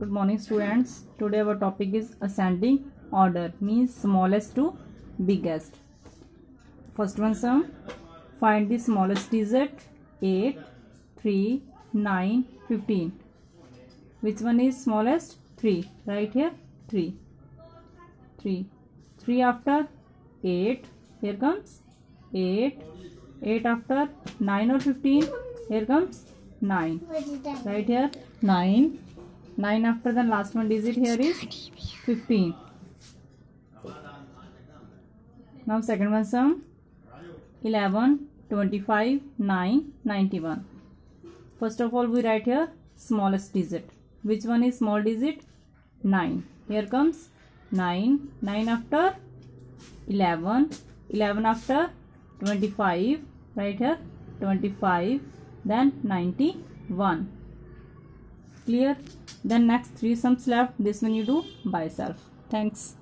good morning students. Today our topic is ascending order means smallest to biggest. First one sum find the smallest digit 8 3 9 15 which one is smallest? 3 right here 3 3 3 after 8 here comes 8 8 after 9 or 15 here comes 9 right here 9 9 after the last one digit here is 15 now second one sum 11 25 9 91 first of all we write here smallest digit. Which one is small digit? 9 here comes 9 9 after 11 11 after 25 right here 25 then 91 clear. Then next three sums left. This one you do by self thanks